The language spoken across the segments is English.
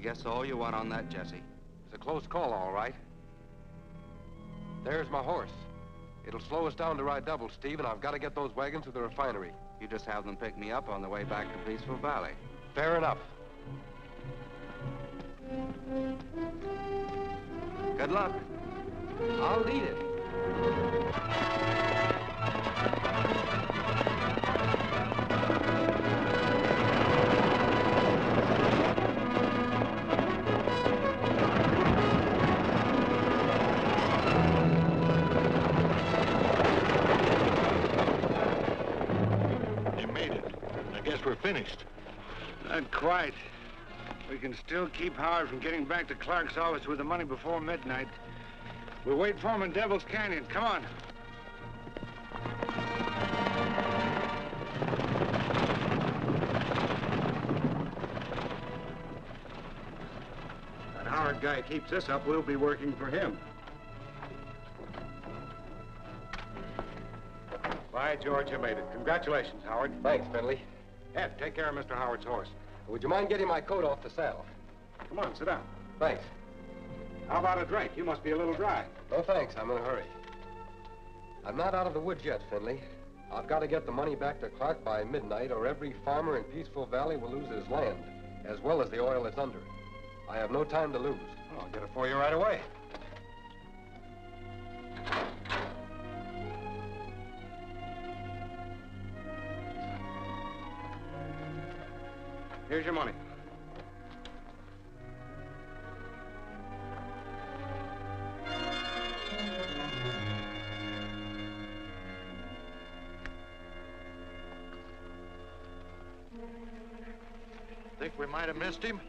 guess all you want on that, Jesse. It's a close call, all right. There's my horse. It'll slow us down to ride double, Steve, and I've got to get those wagons to the refinery. You just have them pick me up on the way back to Peaceful Valley. Fair enough. Good luck. I'll need it. Quite. We can still keep Howard from getting back to Clark's office with the money before midnight. We'll wait for him in Devil's Canyon. Come on. That Howard guy keeps this up, we'll be working for him. By George, you made it. Congratulations, Howard. Thanks, Finley. Ed, take care of Mr. Howard's horse. Would you mind getting my coat off the saddle? Come on, sit down. Thanks. How about a drink? You must be a little dry. No, thanks. I'm in a hurry. I'm not out of the woods yet, Finley. I've got to get the money back to Clark by midnight, or every farmer in Peaceful Valley will lose his land, as well as the oil that's under. It. I have no time to lose. I'll get it for you right away. Here's your money. Think we might have missed him?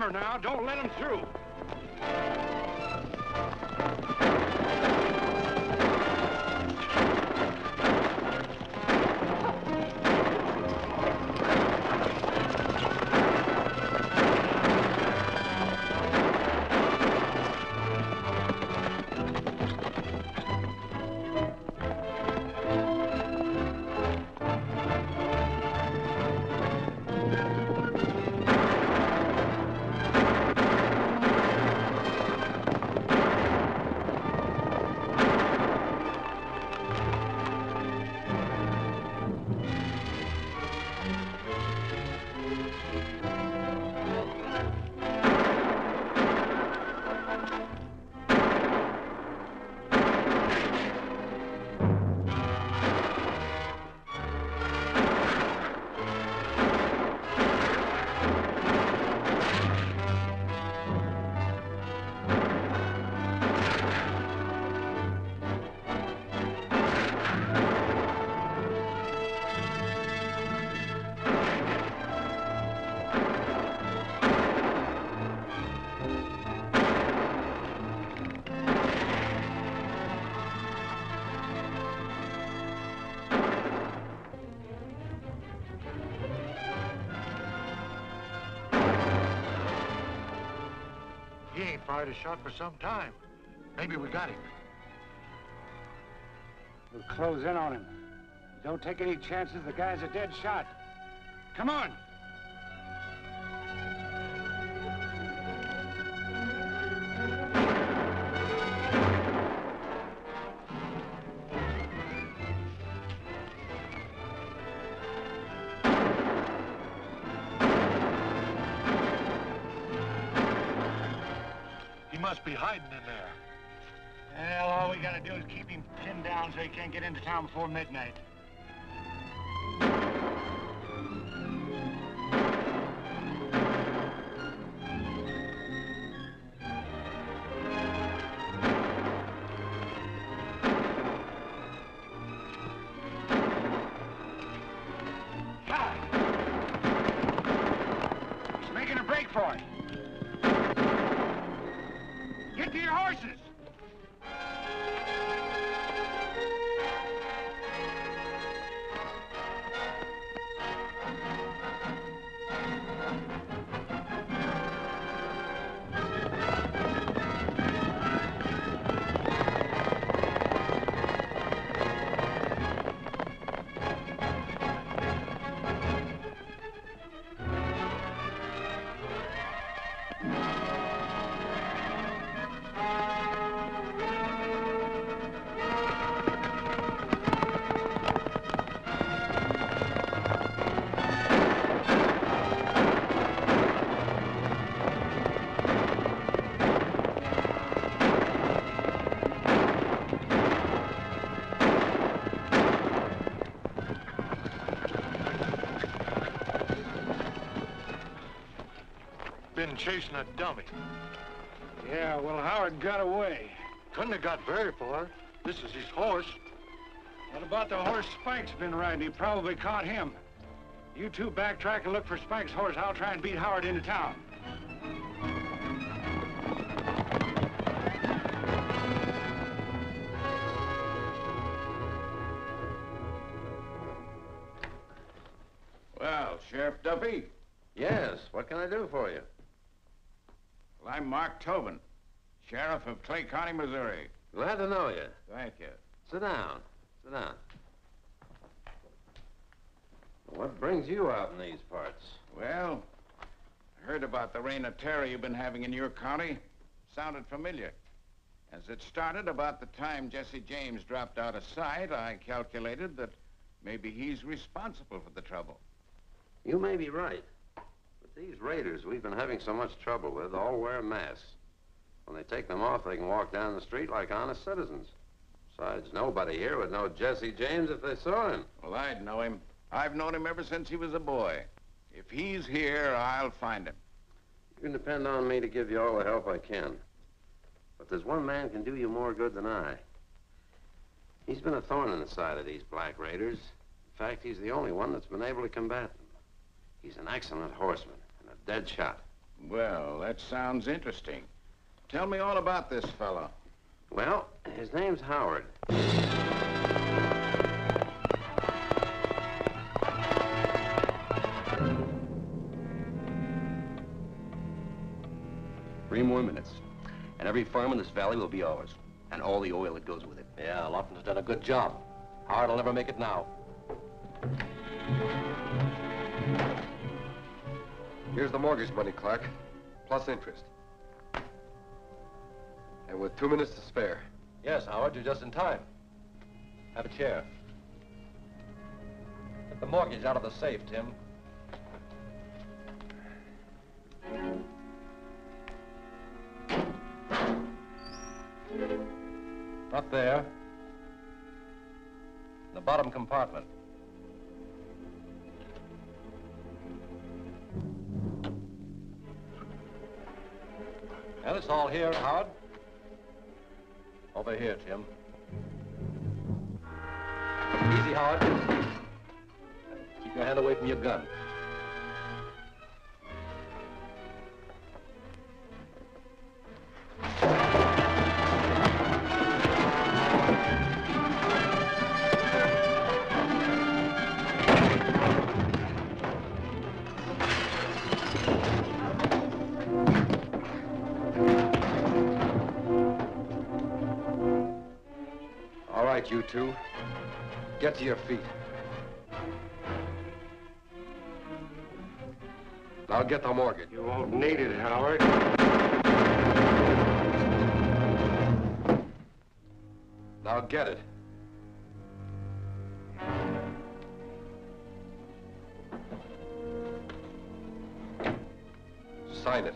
Remember now, don't let him through. Fired a shot for some time. Maybe we got him. We'll close in on him. Don't take any chances. The guy's a dead shot. Come on. Must be hiding in there. Well, all we gotta do is keep him pinned down so he can't get into town before midnight. Chasing a dummy. Yeah, well, Howard got away. Couldn't have got very far. This is his horse. What about the horse Spike's been riding? He probably caught him. You two backtrack and look for Spike's horse. I'll try and beat Howard into town. Well, Sheriff Duffy, Yes, what can I do for you? Well, I'm Mark Tobin, Sheriff of Clay County, Missouri. Glad to know you. Thank you. Sit down. Sit down. What brings you out in these parts? Well, I heard about the reign of terror you've been having in your county. Sounded familiar. As it started about the time Jesse James dropped out of sight, I calculated that maybe he's responsible for the trouble. You may be right. These raiders we've been having so much trouble with all wear masks. When they take them off, they can walk down the street like honest citizens. Besides, nobody here would know Jesse James if they saw him. Well, I'd know him. I've known him ever since he was a boy. If he's here, I'll find him. You can depend on me to give you all the help I can. But there's one man can do you more good than I. He's been a thorn in the side of these black raiders. In fact, he's the only one that's been able to combat them. He's an excellent horseman and a dead shot. Well, that sounds interesting. Tell me all about this fellow. Well, his name's Howard. Three more minutes. And every farm in this valley will be ours. And all the oil that goes with it. Yeah, Lawton's done a good job. Howard will never make it now. Here's the mortgage money, Clark, plus interest. And with two minutes to spare. Yes, Howard, you're just in time. Have a chair. Get the mortgage out of the safe, Tim. Not there. The bottom compartment. And it's all here, Howard. Over here, Tim. Easy, Howard. Keep your hand away from your gun. You two. Get to your feet. Now get the mortgage. You won't need it, Howard. Now get it. Sign it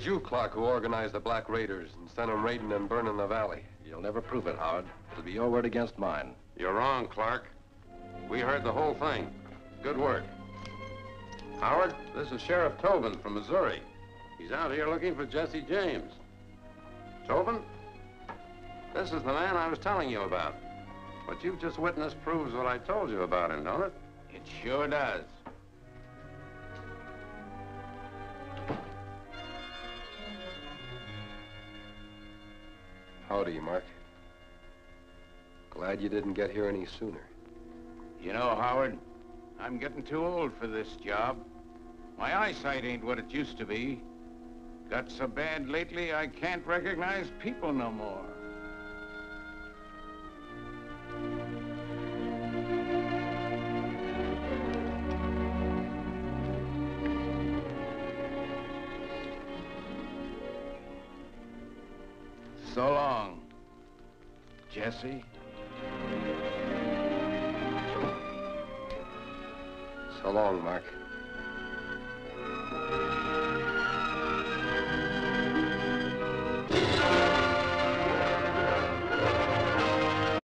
was you, Clark, who organized the Black Raiders and sent them raiding and burning the valley. You'll never prove it, Howard. It'll be your word against mine. You're wrong, Clark. We heard the whole thing. Good work. Howard, this is Sheriff Tobin from Missouri. He's out here looking for Jesse James. Tobin, this is the man I was telling you about. What you've just witnessed proves what I told you about him, don't it? It sure does. Howdy, Mark. Glad you didn't get here any sooner. You know, Howard, I'm getting too old for this job. My eyesight ain't what it used to be. Got so bad lately, I can't recognize people no more. So long, Jesse. So long, Mark.